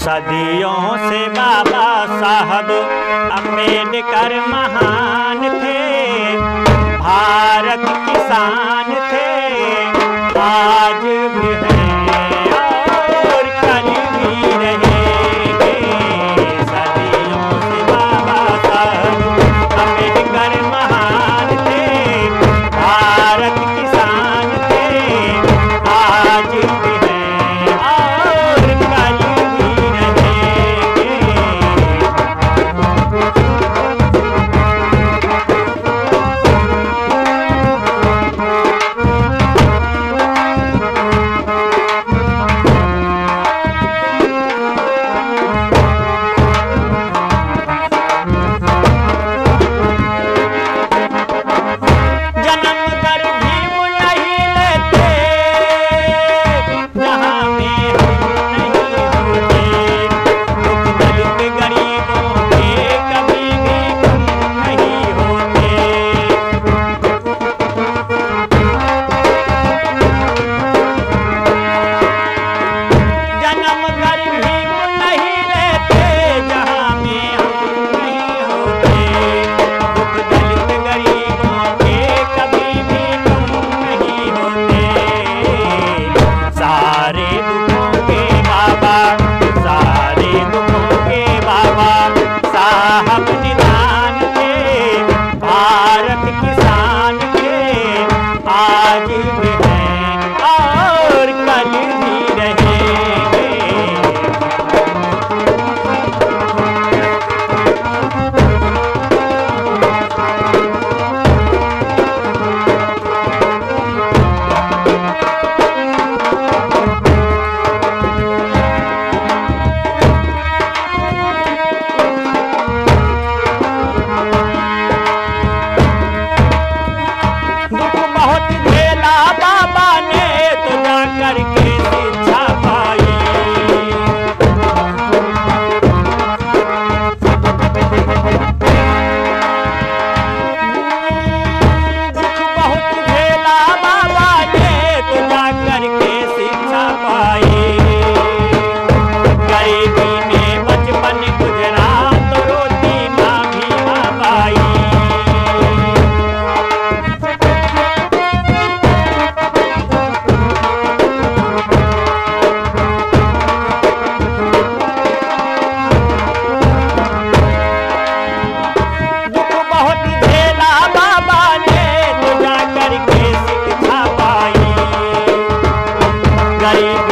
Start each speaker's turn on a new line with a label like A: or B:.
A: सदियों से बाबा साहब अंबेडकर महान थे। भारत किसान गरीब